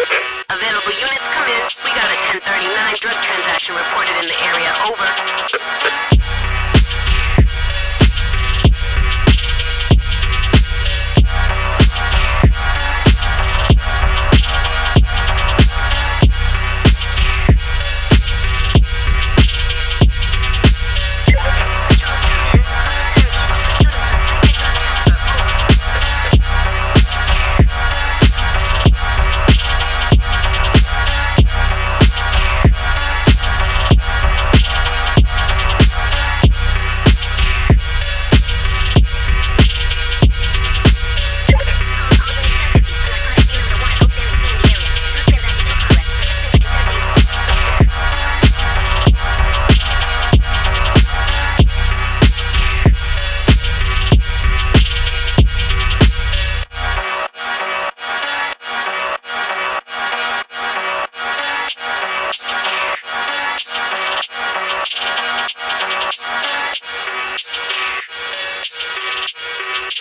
Available units come in. We got a 1039 drug transaction reported in the area.